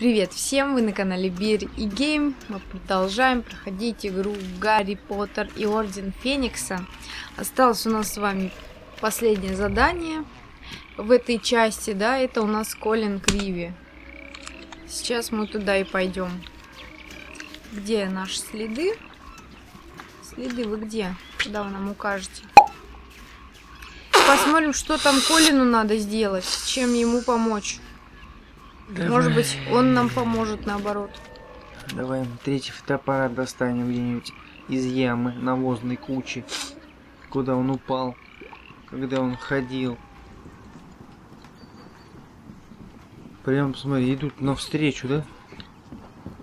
Привет всем, вы на канале Бир и Гейм. Мы продолжаем проходить игру Гарри Поттер и Орден Феникса. Осталось у нас с вами последнее задание в этой части, да, это у нас Колин Криви. Сейчас мы туда и пойдем. Где наши следы? Следы вы где? Куда вы нам укажете? Посмотрим, что там Колину надо сделать, чем ему помочь. Давай. Может быть, он нам поможет наоборот. Давай третий фотоаппарат достанем где-нибудь из ямы навозной кучи, куда он упал, когда он ходил. Прям, смотри, идут навстречу, да?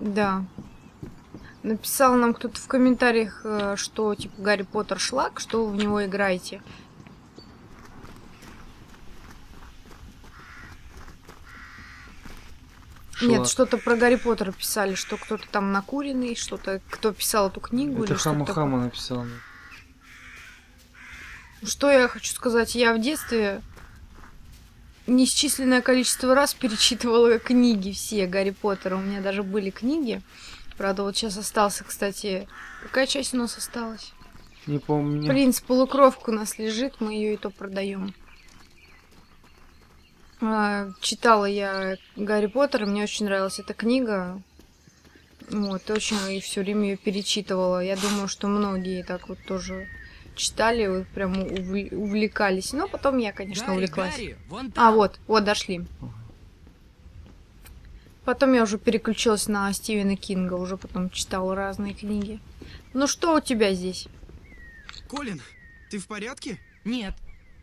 Да. Написал нам кто-то в комментариях, э, что типа Гарри Поттер шлак, что вы в него играете. Нет, Шлак. что-то про Гарри Поттера писали, что кто-то там накуренный, что-то, кто писал эту книгу Это Хама. Хама написал. Что я хочу сказать, я в детстве несчисленное количество раз перечитывала книги все Гарри Поттера. У меня даже были книги. Правда, вот сейчас остался, кстати... Какая часть у нас осталась? Не помню. Принц полукровка у нас лежит, мы ее и то продаем. А, читала я Гарри Поттера, мне очень нравилась эта книга. Вот, очень и все время ее перечитывала. Я думаю, что многие так вот тоже читали, вот прям увл- увлекались. Но потом я, конечно, Гарри, увлеклась. Гарри, вон А, вот, вот, дошли. Потом я уже переключилась на Стивена Кинга, уже потом читала разные книги. Ну что у тебя здесь? Колин, ты в порядке? Нет,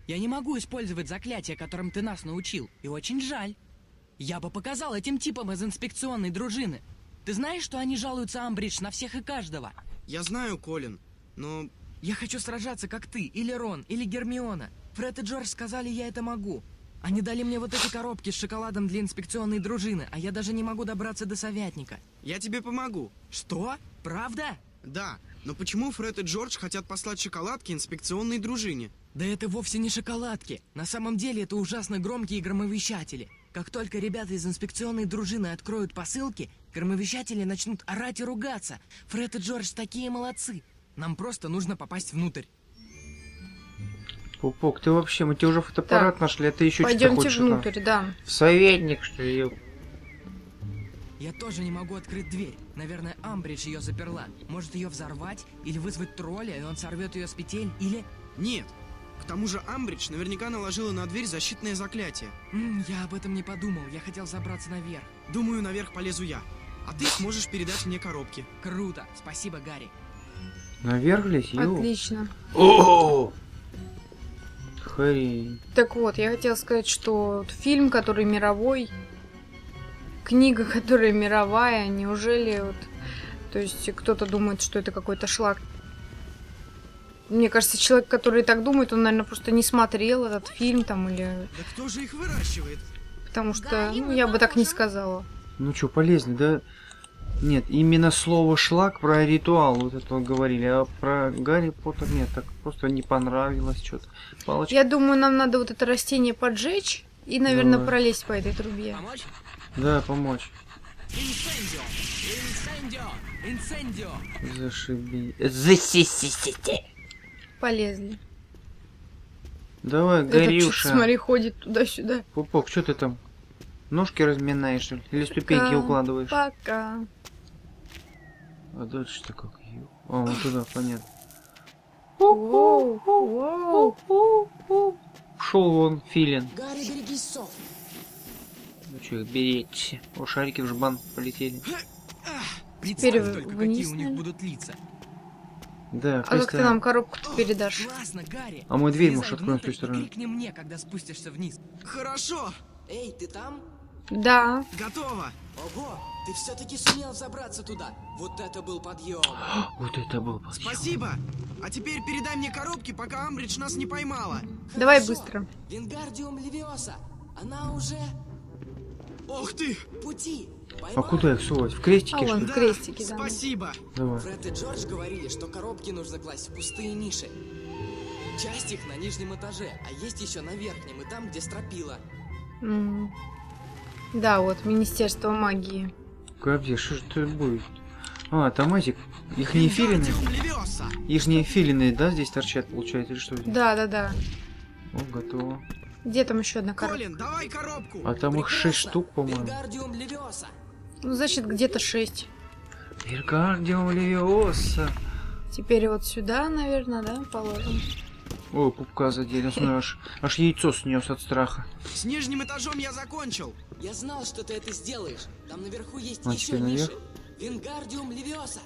я не могу использовать заклятие, которым ты нас научил. И очень жаль. Я бы показал этим типам из инспекционной дружины. Ты знаешь, что они жалуются Амбридж на всех и каждого? Я знаю, Колин, но Я хочу сражаться, как ты, или Рон, или Гермиона. Фред и Джордж сказали, я это могу. Они дали мне вот эти коробки с шоколадом для инспекционной дружины, а я даже не могу добраться до советника. я тебе помогу. Что? Правда? Да, но почему Фред и Джордж хотят послать шоколадки инспекционной дружине? Да это вовсе не шоколадки. На самом деле это ужасно громкие громовещатели. Как только ребята из инспекционной дружины откроют посылки, громовещатели начнут орать и ругаться. Фред и Джордж такие молодцы. Нам просто нужно попасть внутрь. Пупок, ты вообще, мы тебе уже фотоаппарат Так, нашли, а ты еще Пойдемте хочешь? там? внутрь, да. В советник, что ли? Я тоже не могу открыть дверь. Наверное, Амбридж ее заперла. Может ее взорвать или вызвать тролля, и он сорвет ее с петель, или... Нет. К тому же Амбридж наверняка наложила на дверь защитное заклятие. М, я об этом не подумал. Я хотел забраться наверх. Думаю, наверх полезу я. А ты сможешь передать мне коробки. Круто. Спасибо, Гарри. Наверх лезь, ё. Отлично. О! Хрень. Так вот, я хотела сказать, что фильм, который мировой, книга, которая мировая, неужели вот... То есть кто-то думает, что это какой-то шлак. Мне кажется, человек, который так думает, он, наверное, просто не смотрел этот фильм там или... Да кто же их выращивает? Потому что, ну, я бы так не сказала. Ну что, полезли, да? Нет, именно слово шлак про ритуал вот это вот говорили, а про Гарри Поттер нет, так просто не понравилось что-то. Палочка. Я думаю, нам надо вот это растение поджечь и, наверное, Давай. пролезть по этой трубе. Помочь? Да, помочь. Инсендио! Инсендио! Инсендио! Зашиби. Засисисите. Полезли. Давай, Горюша. смотри, ходит туда-сюда. Пупок, что ты там? Ножки разминаешь что ли? Или ступеньки Пока. укладываешь? Пока. А дальше-то как? ё- А, вот туда, понятно. Шел вон филин. Гарри, берегись сов! Ну что, их беречь. О, шарики в жбан полетели. Теперь Представь только, какие вниз, у них будут лица. Да, А как ты представь. нам коробку О, передашь? Классно, Гарри! А мы дверь Влезай можешь откроем с той стороны. крикни мне, когда спустишься вниз. Хорошо, Эй, ты там? Да. готово. Ого, ты все-таки сумел забраться туда. Вот это был подъем. Вот это был подъем. Спасибо. А теперь передай мне коробки, пока Амбридж нас не поймала. Давай Хорошо. быстро. Вингардиум Левиоса. Она уже Ох ты! пути. А куда их сувать? В крестики, А вон. В крестике, да. Спасибо. Давай. Фред и Джордж говорили, что коробки нужно класть в пустые ниши. Часть их на нижнем этаже, а есть еще на верхнем, и там, где стропила. М. Да, вот, Министерство магии. Капец, что ж это будет? А, там эти, их не филины? Их не филины, да, здесь торчат, получается, или что? Да, да, да. О, готово. Где там еще одна коробка? Колин, давай коробку. А там их шесть Прекрасно. штук, по-моему. Ну, значит, где-то шесть. Виргардиум Левиоса. Теперь вот сюда, наверное, да, положим. О, пупка задели, смотри, аж, аж яйцо снес от страха. С нижним этажом я закончил. Я знал, что ты это сделаешь. Там наверху есть А, еще наверх? ниши. Вингардиум левиоса.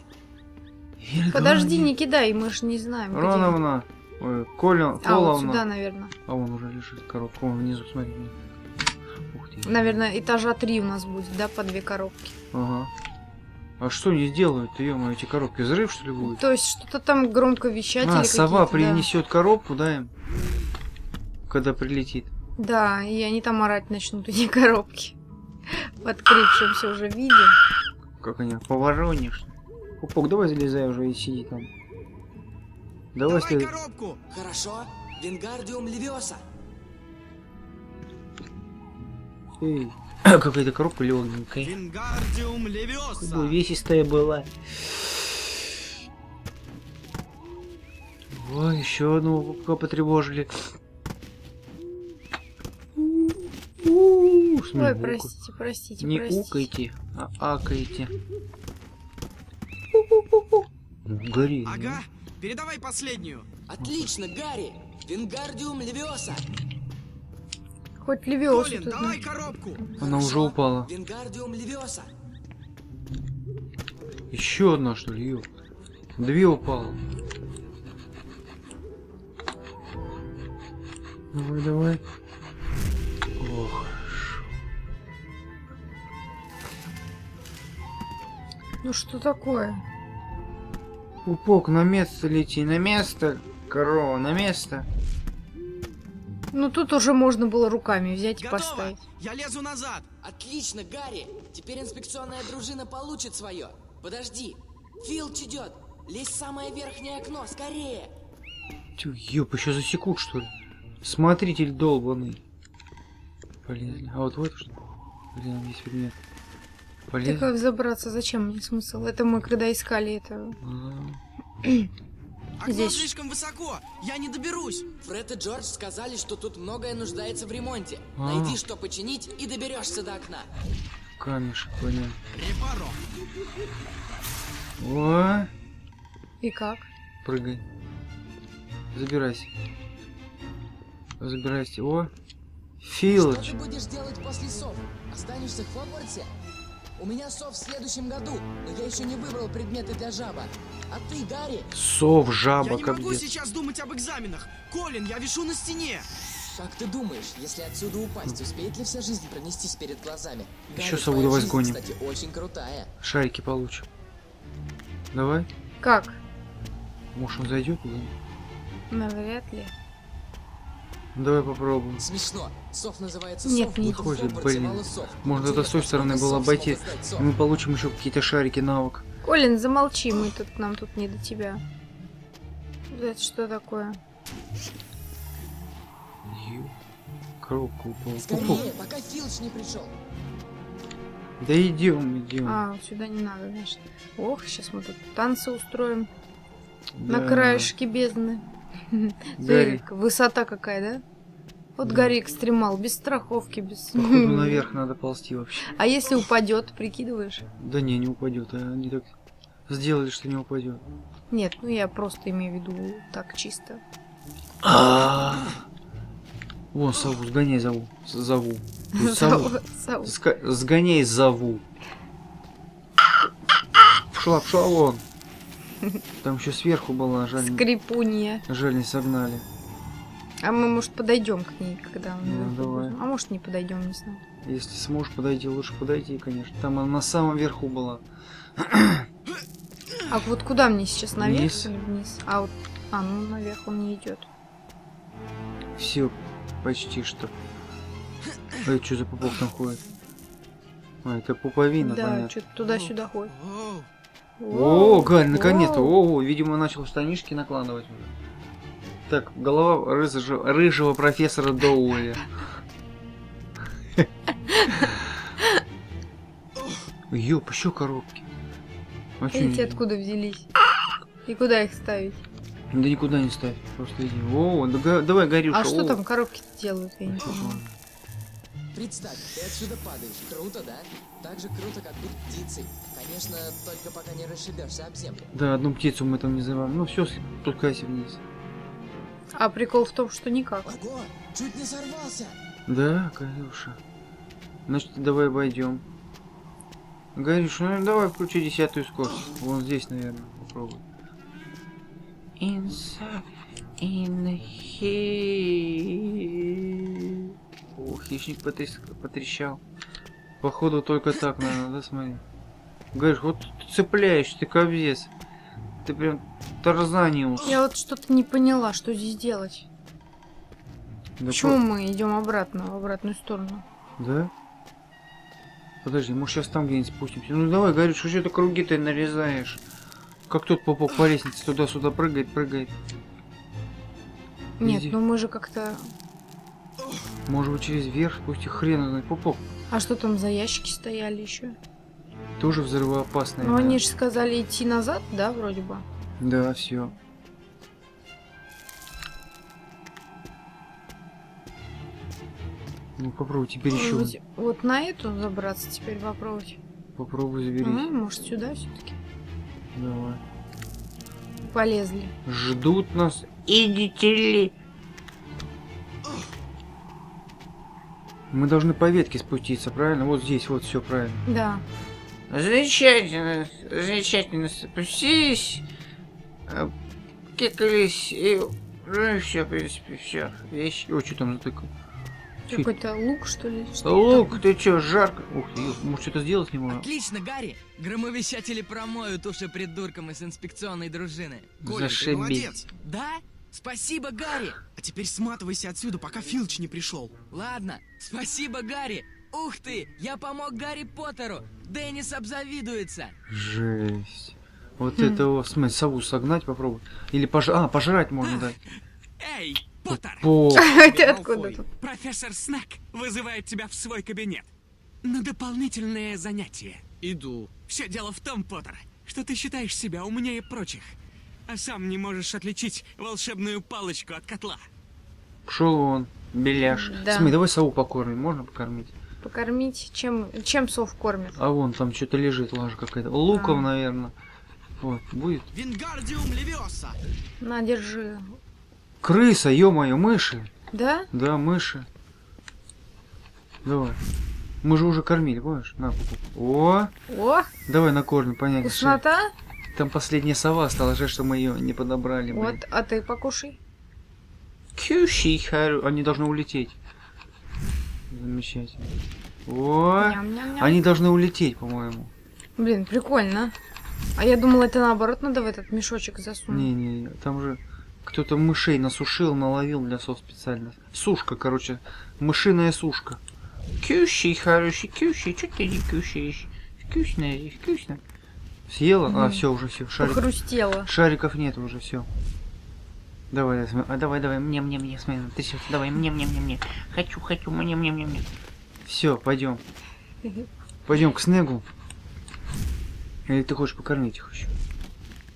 Подожди, не кидай, мы ж не знаем. где. Ой, Коля, А, вот сюда, наверное. А он уже лежит, коробка. Вон внизу, смотри. Ух ты. Наверное, этажа три у нас будет, да, по две коробки. Ага. А что они сделают, ё эти коробки? Взрыв, что ли, будет? То есть что-то там громковещатели А, сова какие-то, да. принесет коробку, да, им? Когда прилетит. Да, и они там орать начнут, эти коробки. В открывшемся уже виде. Как они, поворонишь. Пупок, давай залезай уже и сиди там. Давай, Давай коробку. Хорошо. Вингардиум левиоса. Эй, какая-то коробка легенькая. Вингардиум левиоса. Увесистая была. Ой, еще одного пупка потревожили. Ой, простите, простите, Не простите. укайте, а акайте. Гори. ну. Передавай последнюю. Отлично, Гарри. Вингардиум левиоса. Хоть левиосу Колин, тут. давай коробку. Она уже Хорошо. упала. Вингардиум левиоса. Еще одна, что ли? ё? Две упало. Давай, давай. Ох. Ну что такое? Пупок, на место лети, на место. Корова, на место. Ну тут уже можно было руками взять и Готово. поставить. Я лезу назад. Отлично, Гарри. Теперь инспекционная дружина получит свое. Подожди. Филч идет. Лезь в самое верхнее окно, скорее. Тю, ёп, еще засекут, что ли? Смотритель долбанный. Полезли. А вот вот что? Блин, здесь предмет. Ты Полезли. как забраться? Зачем мне смысл? Это мы когда искали это. А, Окно Здесь. слишком высоко. Я не доберусь. Фред и Джордж сказали, что тут многое нуждается в ремонте. А. Найди, что починить, и доберешься до окна. Камешек, понятно. Репаро. О, И как? прыгай. Забирайся. Забирайся. О, Что Филч. ты будешь делать после сов? Останешься в Хогвартсе? У меня сов в следующем году, но я еще не выбрал предметы для жаба. А ты, Гарри, Сов, Я жаба, не могу кобдец. сейчас думать об экзаменах. Колин, я вишу на стене. как ты думаешь, если отсюда упасть, успеет ли вся жизнь пронестись перед глазами? Ещё Гарри, сову давай жизнь, сгоним. кстати, очень крутая. Шарики получим. Давай. Как? Может он зайдет? Навряд ли. Давай попробуем. Смешно. Сов называется Нет, сов, не Хогвартсе блин. Можно это с той стороны было обойти. И мы получим еще какие-то шарики навык. Колин, замолчи, мы тут нам тут не до тебя. Это что такое? Упала. Пупок. Скорее, пока Филч не пришел. Да идем, идем. А, сюда не надо, значит. Ох, сейчас мы тут танцы устроим. На Да. краешке бездны. Смотри, Гарри. высота какая, да? Вот. Гарри экстремал, без страховки, без... Походу наверх надо ползти вообще. А если упадет, прикидываешь? Да не, не упадет. а Они так сделали, что не упадет. Нет, ну я просто имею в виду так чисто. Вон сову, сгоняй зову. Зову. Сову. Сгоняй зову. Пшла, пшла вон. Там еще сверху была, жаль, Скрипунья. жаль не согнали. А мы, может, подойдем к ней, когда мы Ну, давай. А может, не подойдем, не знаю. Если сможешь подойти, лучше подойти, конечно. Там она на самом верху была. А вот куда мне сейчас, наверх Вниз. или вниз? А вот... А, ну наверх он не идет. Все, почти что. Это что за пупок там ходит? А, это пуповина, да, понятно. что-то туда-сюда ходит. О, Галь, наконец-то. О, видимо, начал штанишки накладывать уже. Так, голова рыжего, рыжего профессора Доуэля. Ёп, еще коробки. А не- откуда взялись? И куда их ставить? Да никуда не ставь, просто иди. О, да давай, Горюша. А что о. там коробки делают, я не понимаю. Представь, ты отсюда падаешь. Круто, да? Так же круто, как быть птицей. Конечно, только пока не расшибешься об землю. Да, одну птицу мы там не называем. Ну все, спускайся вниз. А прикол в том, что никак. Ого, чуть не сорвался. Да, Горюша. Значит, давай обойдем. Горюша, ну давай включи десятую скорость. Вон здесь, наверное, попробуй. Inside in here. О, хищник потряс- потрещал. Походу только так, наверное, да, смотри. Говоришь, вот ты цепляешь, ты кобзец. Ты прям тарзаниус. Я вот что-то не поняла, что здесь делать. Да Почему мы идем обратно, в обратную сторону? Да? Подожди, может сейчас там где-нибудь спустимся? Ну давай, говорю, что ты круги ты нарезаешь? Как тот попок по лестнице туда-сюда прыгает, прыгает. Нет, Иди. ну мы же как-то... Может быть через верх спусти хрен знает. Попок А что там за ящики стояли еще? Тоже взрывоопасный. Ну да. они же сказали идти назад, да, вроде бы? Да, все. Ну попробуй теперь еще. Быть, вот на эту забраться теперь попробовать. Попробуй заберись. А, может сюда все-таки. Давай. Полезли. Ждут нас. Идите ли? Мы должны по ветке спуститься, правильно? Вот здесь, вот все правильно. Да. Замечательно, замечательно спустились, э, кикались и ну, все, в принципе, все. Вещи. О, что там затыкал? Какой-то лук, что ли? Что Лук, ты чё, жарко? Ух ты, может что-то сделать не можем? Отлично, Гарри. Громовещатели промоют уши придуркам из инспекционной дружины. Коля, Зашибись. молодец. Да? Спасибо, Гарри. А теперь сматывайся отсюда, пока Филч не пришел. Ладно, спасибо, Гарри. Ух ты, я помог Гарри Поттеру. Деннис обзавидуется. Жесть. Вот Хм. это, смотри, сову согнать попробуй. Или пож... А, пожрать можно дать. Эй, Поттер! По. Ты Малфой. откуда тут? Профессор Снэк вызывает тебя в свой кабинет. На дополнительное занятие. Иду. Все дело в том, Поттер, что ты считаешь себя умнее прочих, а сам не можешь отличить волшебную палочку от котла. Пшел вон, беляш. Да. Смотри, давай сову покормим, можно покормить? Покормить? Чем, чем сов кормят? А вон там что-то лежит, лажа какая-то. Луков, А. наверное. Вот, будет. Вингардиум левиоса. На, держи. Крыса, ё-моё, мыши. Да? Да, мыши. Давай. Мы же уже кормили, помнишь? На. О, О, давай накормим, понятно. вкуснота? Там последняя сова осталась, жаль, что мы ее не подобрали. Вот, блин. а ты покушай. Кющий харю. Они должны улететь. Замечательно. О, Ням-ням-ням. они должны улететь, по-моему. Блин, прикольно. А я думала, это наоборот надо в этот мешочек засунуть. Не-не, там же кто-то мышей насушил, наловил для сов специально. Сушка, короче, мышиная сушка. Кющий, хороший, кющий, что ты не кющаешь? Вкусно, вкусно. Съела? А, Мгм. все, уже все. Шарик... Похрустело. Шариков нет уже, все. Давай, я а давай, давай, мне, мне, мне, смотри, ты сейчас, давай, мне, мне, мне, мне. Хочу, хочу, мне, мне, мне, мне. Все, пойдем. Пойдем к Снегу. Или ты хочешь покормить их еще?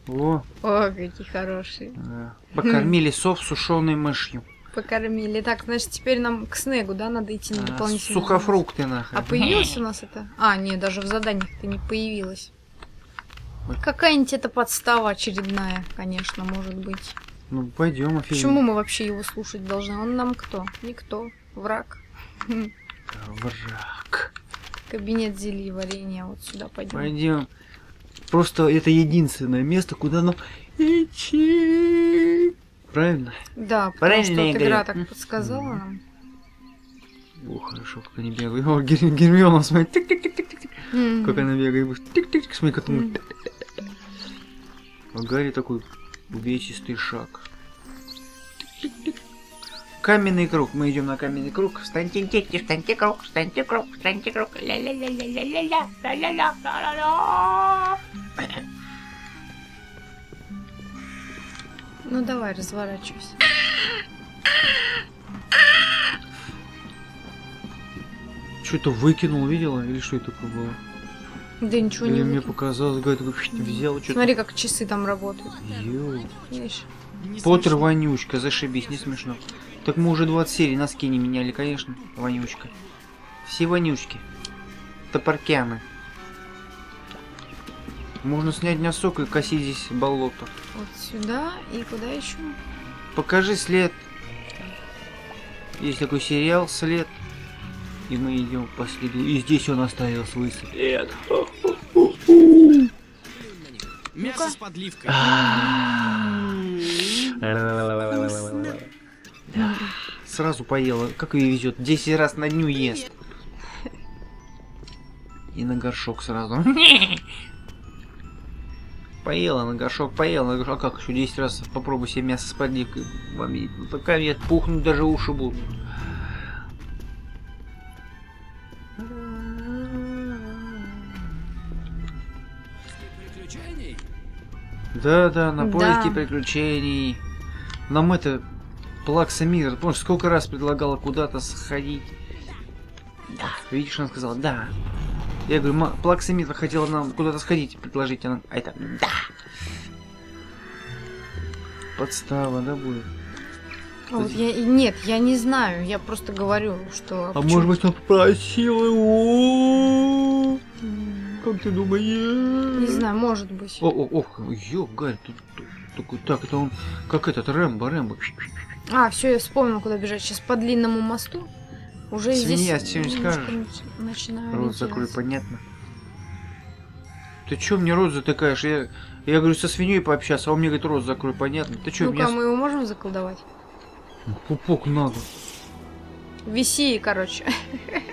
О, О, какие хорошие. да. покормили сов сушеной мышью. Покормили. Так, значит, теперь нам к Снегу, да, надо идти на А, дополнительное Сухофрукты нахрен. А появилось у нас это? А, нет, даже в заданиях-то не появилось. Какая-нибудь это подстава очередная, конечно, может быть. Ну, пойдем, офигеть. Почему мы вообще его слушать должны? Он нам кто? Никто. Враг. Враг. Кабинет зелья и варенья. Вот сюда пойдем. Пойдем. Просто это единственное место, куда нам идти. Правильно? Да, потому Правильно что вот игра так подсказала нам. О, хорошо, как они бегают. О, Гер- Гермиона, смотри, тик-тик-тик-тик-тик. М. Как она бегает. Тик-тик-тик, смотри, как он... А Гарри такой увесистый шаг. Каменный круг. Мы идем на каменный круг. Встаньте, дети, встаньте круг, встаньте круг, встаньте круг. Ля-ля-ля-ля-ля-ля-ля, ля-ля-ля, ля-ля-ля. Ну давай, разворачивайся. Что-то выкинул, видела? Или что это такое было? Да ничего не мне показалось, говорит, взял что-то. Смотри, как часы там работают. Поттер вонючка, зашибись, не смешно. Так мы уже 20 серий носки не меняли, конечно, вонючка. Все вонючки. Топоркяны. Можно снять носок и косить здесь болото. Вот сюда и куда еще? Покажи след. Есть такой сериал «След». И мы идем по следу. И здесь он оставил свой след. Мясо с подливкой. Сразу поела. Как ее везет? 10 раз на дню ест. И на горшок сразу. Поела на горшок, поела на горшок. А как еще 10 раз попробуй себе мясо с подливкой. Вам и- ну, Пока нет, пухнут даже уши будут. Да, да, на Да. поиски приключений. Нам это Плакса Мир, помнишь, сколько раз предлагала куда-то сходить? Да. Видишь, она сказала, да. Я говорю, «Ма, Плакса Мир хотела нам куда-то сходить, предложить. Она, а это, да. Подстава, да, будет? А вот я, нет, я не знаю, я просто говорю, что... А может быть, он попросил его? Как ты думаешь? Не знаю, может быть. О, о, ох, ёб, Гарь, тут, тут такой, так, это он, как этот, Рэмбо, Рэмбо. А, все, я вспомнил, куда бежать. Сейчас по длинному мосту. Уже Свинья, здесь немножко скажешь? нач- начинаю Рот закрой, понятно. Ты чё мне рот затыкаешь? Я, я говорю, со свиньей пообщаться, а он мне говорит, рот закрой, понятно. Ты чё, Ну-ка, меня... мы его можем заколдовать? Пупок надо. Виси, короче.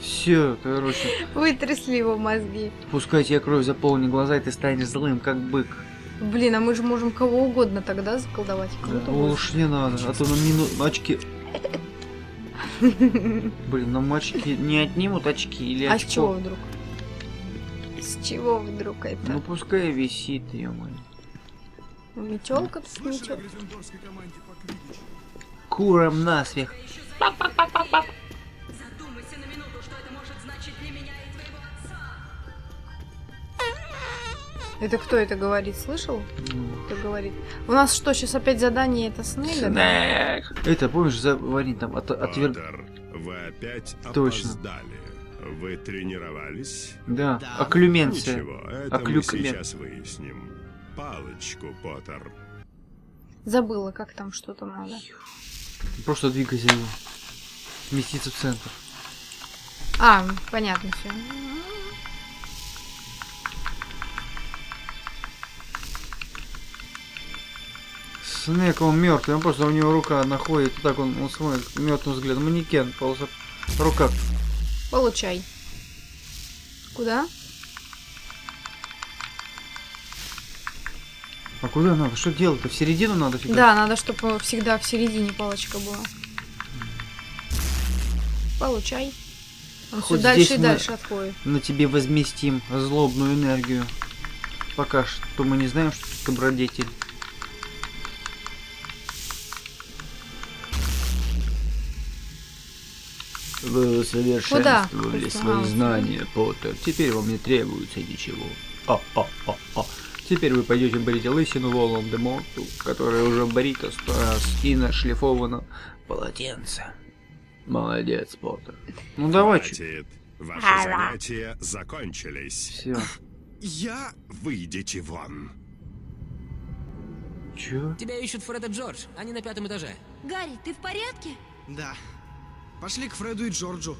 Все, короче, Вытрясли его мозги. пускай тебе кровь заполнит глаза, и ты станешь злым, как бык. Блин, а мы же можем кого угодно тогда заколдовать. Кого-то Да, уж не надо, а то нам мину... очки... Блин, нам очки не отнимут очки или А с очко? чего вдруг? С чего вдруг это? Ну пускай висит, ё Метелка тут метелка. Курам насмех. Это кто это говорит? Слышал? Ну, Кто говорит? У нас что, сейчас опять задание это Снега? да? Снег. Это, помнишь, заварить там от, отвер... Поттер, вы опять Точно. опоздали. Вы тренировались? Да, Да. оклюменция. Ничего, это мы Оклюкмен. сейчас выясним. Палочку, Поттер. Забыла, как там что там надо. Просто двигайся его. Сместиться в центр. А, понятно все. Снег, он мертвый, он просто у него рука находит, так он, он смотрит мертвым взглядом. Манекен, полоса... рука. Получай. Куда? А куда надо? Что делать-то? В середину надо фига? Да, надо, чтобы всегда в середине палочка была. Получай. Он все Хоть дальше здесь и дальше отходит. На тебе возместим злобную энергию. Пока что мы не знаем, что ты добродетель. Вы усовершенствовали Куда? свои А, знания, Поттер. Теперь вам не требуется ничего. А-а-а-а. Теперь вы пойдете брить лысину Волан-де-Морту, которая уже брита сто раз и нашлифована полотенце. Молодец, Поттер. Ну давай. Хватит. Ваши занятия закончились. Все. Я... Выйдите вон. Чё? Тебя ищут Фред и Джордж, они на пятом этаже. Гарри, ты в порядке? Да. Пошли к Фреду и Джорджу.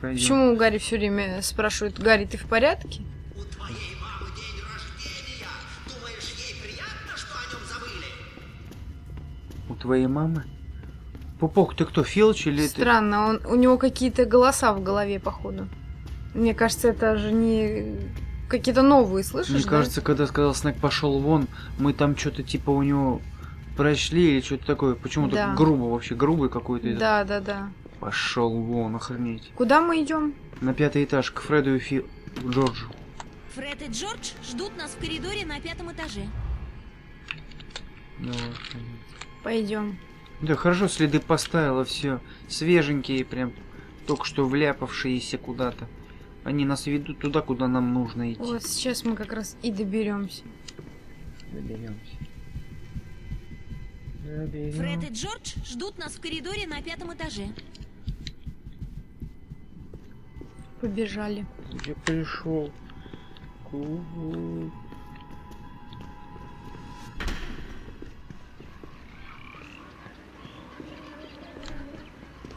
Пойдем. Почему Гарри все время спрашивает, Гарри, ты в порядке? У твоей мамы? Пупок, ты кто, Филч или ты? Странно, он, у него какие-то голоса в голове, походу. Мне кажется, это же не какие-то новые, слышишь? Мне да? кажется, когда сказал Снег пошел вон, мы там что-то типа у него прошли или что-то такое. Почему-то Да. грубо вообще, грубый какой-то. этот. Да, да, да. Пошел вон, охренеть. Куда мы идем? На пятый этаж, к Фреду и Фи... Джорджу. Фред и Джордж ждут нас в коридоре на пятом этаже. Ну, охренеть. Пойдем. Да, хорошо, следы поставила, все. Свеженькие, прям только что вляпавшиеся куда-то. Они нас ведут туда, куда нам нужно идти. Вот сейчас мы как раз и доберемся. Доберемся. Фред и Джордж ждут нас в коридоре на пятом этаже. Побежали. Я пришел.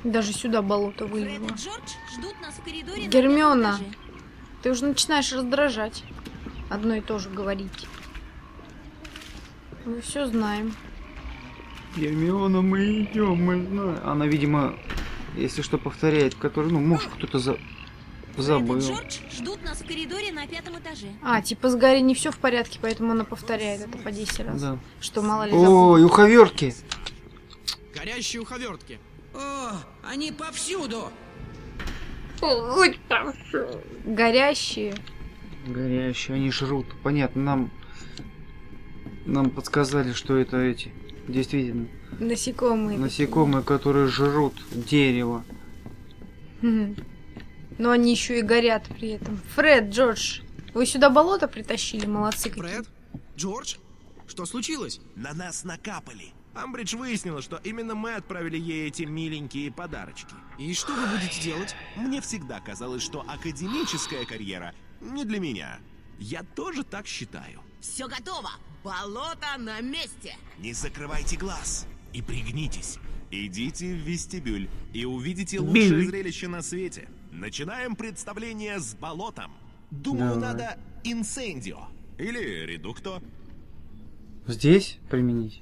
Даже сюда болото Фред вылезло. и Джордж ждут нас в коридоре Гермиона. на пятом этаже. Ты уже начинаешь раздражать. Одно и то же говорить. Мы все знаем. Гермиона, мы идем, мы знаем. Она, видимо, если что, повторяет, который, ну, может, кто-то за... забыл. Джордж ждут нас в коридоре на пятом этаже. А, типа с Гарри не все в порядке, поэтому она повторяет это по 10 раз. Да. Что мало ли. О, и уховертки. Горящие уховертки. О, они повсюду! Горящие. Горящие, они жрут. Понятно, нам... Нам подсказали, что это эти... Действительно, Насекомые. насекомые, которые жрут дерево. Но они еще и горят при этом. Фред, Джордж, вы сюда болото притащили? Молодцы какие. Фред? Джордж? Что случилось? На нас накапали. Амбридж выяснила, что именно мы отправили ей эти миленькие подарочки. И что вы будете делать? Мне всегда казалось, что академическая карьера не для меня. Я тоже так считаю. Все готово. Болото на месте. Не закрывайте глаз и пригнитесь. Идите в вестибюль и увидите Биль. лучшее зрелище на свете. Начинаем представление с болотом. Думаю, Давай. надо инсендио. Или редукто. Здесь применить?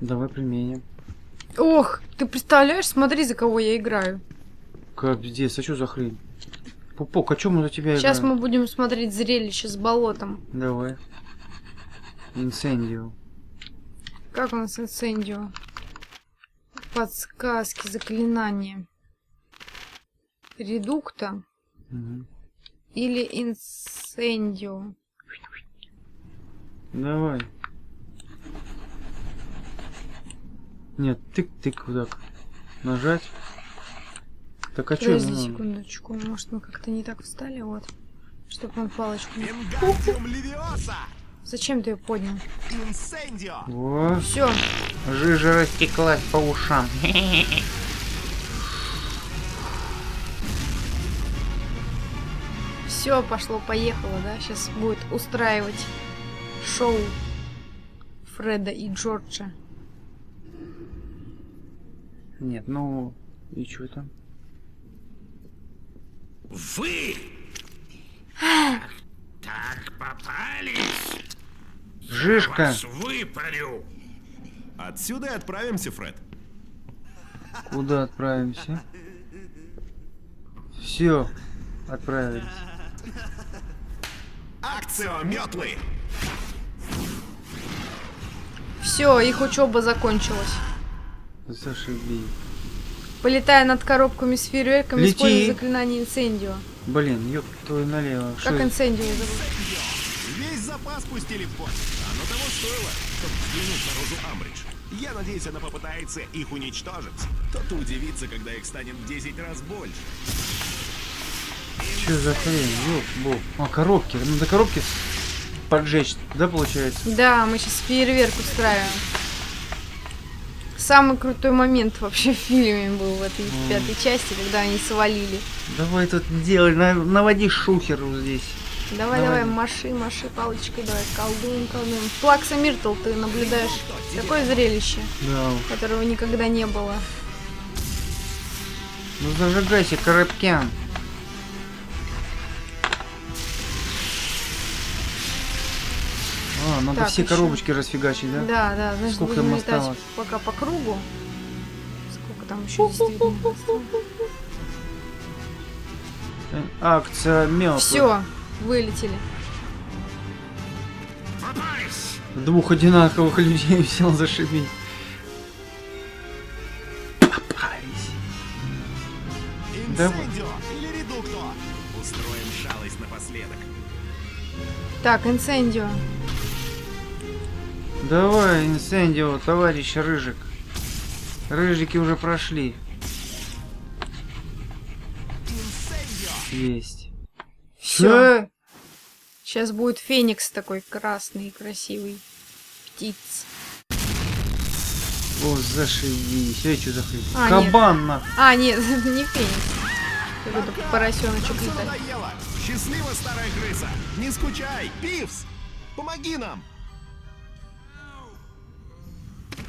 Давай применим. Ох, ты представляешь, смотри, за кого я играю. Как здесь? А что за хрень? Пупок, а чё мы за тебя Сейчас играем? мы будем смотреть зрелище с болотом. Давай. Инсендио. Как у нас инцендио? Подсказки, заклинания. Редукта Мгм. или инцендио? Давай. Нет, тык-тык вот так. Нажать. Так а что? Подожди секундочку, может мы как-то не так встали, вот. Чтоб он палочку... не-! Зачем ты ее поднял? Инсендио! Во, Все, жижа растеклась по ушам. все, пошло, поехало, да? Сейчас будет устраивать шоу Фреда и Джорджа. Нет, ну и что там? Вы! Так попались! Жишка! Вас выпарю! Отсюда и отправимся, Фред. Куда отправимся? Все, отправились. Акцио метлы! Все, их учеба закончилась. Зашибись. Полетая над коробками с фейерверками, Лети. используя заклинание инцендио. Блин, ёб твою налево. Как инцендио зовут? Весь запас пустили в ход. Оно того стоило, чтобы взглянуть на розу Амбридж. Я надеюсь, она попытается их уничтожить. Кто-то удивится, когда их станет в 10 раз больше. Что за хрень? Ёб, бог. А, коробки. Надо коробки поджечь, да, получается? Да, мы сейчас фейерверк устраиваем. Самый крутой момент вообще в фильме был в этой пятой части, когда они свалили. Давай тут делай, на- наводи шухер вот здесь. Давай, Давай. давай, маши, маши палочкой, давай, колдун, колдун. Плакса Миртл, ты наблюдаешь такое зрелище, Да которого никогда не было. Ну зажигайся, коробкян. А, надо Так, все ещё. коробочки расфигачить, да? Да, да, значит, Сколько там летать осталось? пока по кругу. Сколько там еще действительно осталось? Акция мёд. Все, вылетели. Попались! Двух одинаковых людей взял зашибись. Попались. Давай. Инсендио или редукто. Устроим шалость напоследок. Так, инцендио. Давай, инсендио, товарищ Рыжик. Рыжики уже прошли. Инсендио! Есть. Все. Сейчас будет Феникс такой красный красивый. Птиц. О, зашибись. Я что за хрень? А, Кабан на. А, нет, это не Феникс. Какой-то поросеночек летает. Счастливо, старая крыса. Не скучай, Пивс. Помоги нам.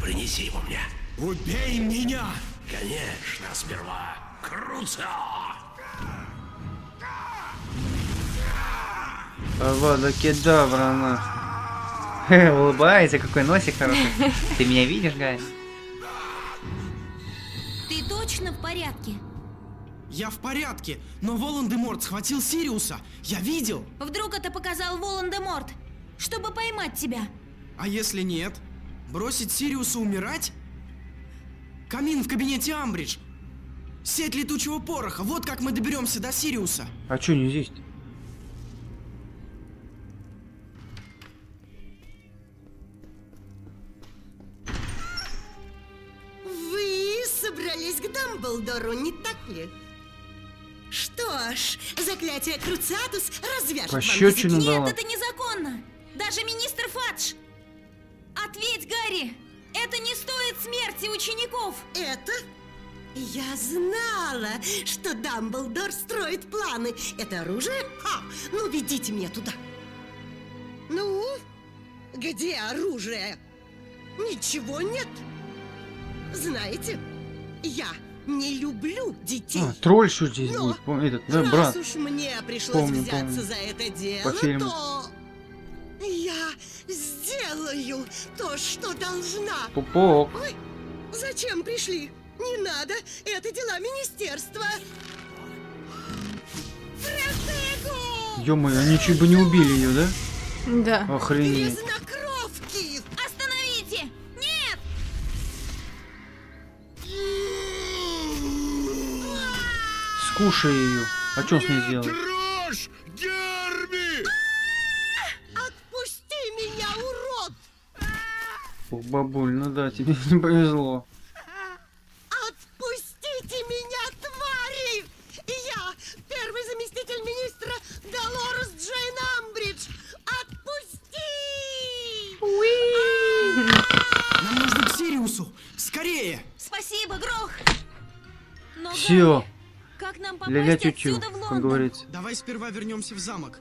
Принеси его мне. Убей меня! Конечно, сперва. Круто! Авада кедавра на. Хе, Улыбается, какой носик хороший. Ты меня видишь, Гай? Ты точно в порядке? Я в порядке, но Волан-де-Морт схватил Сириуса. Я видел. Вдруг это показал Волан-де-Морт, чтобы поймать тебя? А если нет? Бросить Сириуса умирать? Камин в кабинете Амбридж. Сеть летучего пороха. Вот как мы доберемся до Сириуса. А чё не здесь? К Дамблдору, не так ли? Что ж, заклятие Круциатус развяжет вам Пощечину языки. дала. Нет, это незаконно. Даже министр Фадж. Ответь, Гарри. Это не стоит смерти учеников. Это? Я знала, что Дамблдор строит планы. Это оружие? Ха! Ну, ведите меня туда. Ну, где оружие? Ничего нет. Знаете, я не люблю детей. А, тролль что здесь Но будет? Пом- Этот, да, Раз брат. уж мне пришлось Помню, взяться помню. за это дело, По фильму. то я сделаю то, что должна. Пупок. Ой, зачем пришли? Не надо, это дела министерства. Ё-моё, они чуть бы не убили ее, да? Да. Охренеть. Скушай ее. А что с ней сделать? Дрожь! Герми! Отпусти меня, урод! Ох, бабуль, ну да, тебе не повезло. Отпустите меня, твари! Я первый заместитель министра Долорес Джейн Амбридж! Отпусти! Нам нужно к Сириусу. Скорее! Спасибо, Грох. Все. Ля-ля попасть тю отсюда в как говорится. Давай сперва вернемся в замок.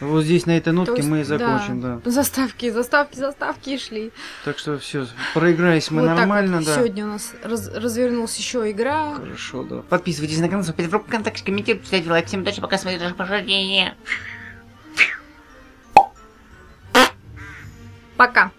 Вот здесь на этой То нотке есть, мы и закончим, да. Заставки, заставки, заставки и шли. Так что все, проигрались мы вот так нормально, вот да. Сегодня у нас раз- развернулась еще игра. Хорошо, да. Подписывайтесь на канал, вступайте в группу ВКонтакте, комментируйте, ставьте лайк. Всем удачи, пока смотрите пожаление. Пока.